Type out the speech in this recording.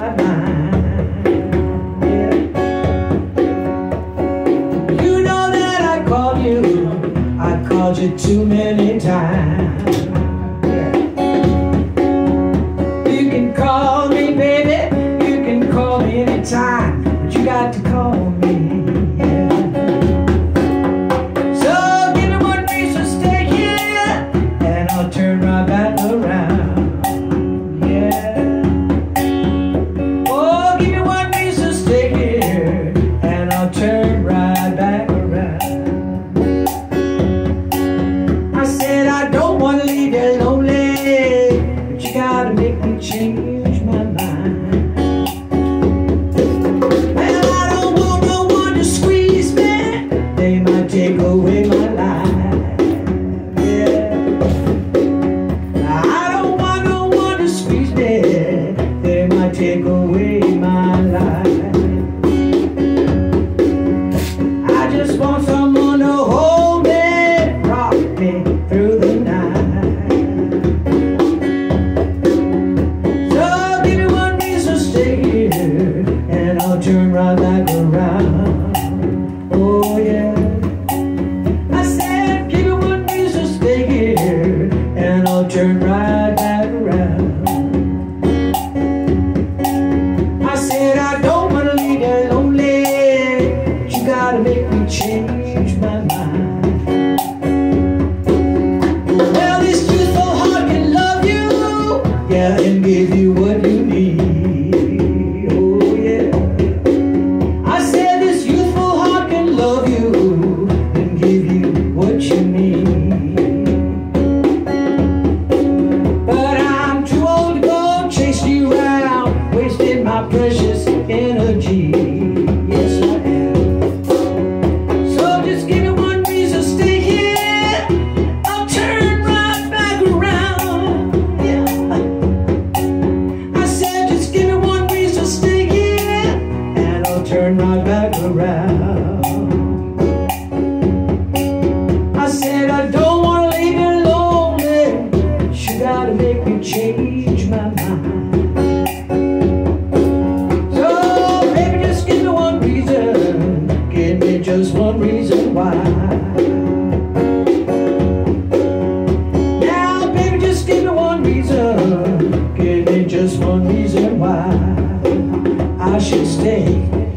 You know that I called you, I called you too many times. You can call me, baby, you can call me anytime, but you got to call me. Take away my life. Yeah. I don't want no one to squeeze me, they might take away my life. I just want someone to hold me, through the night. So give me one reason to stay here, and I'll turn right back turn right back around. I said, I don't wanna leave you lonely, but you gotta make me change my mind. Well, this truthful heart can love you, yeah, and give you what you need. precious energy. Yes, I am. So just give me one reason to stay here. I'll turn right back around. Yeah. I said just give me one reason to stay here, and I'll turn right back around. I said I don't. there's just one reason why. Now, baby, just give me one reason. Give me just one reason why I should stay.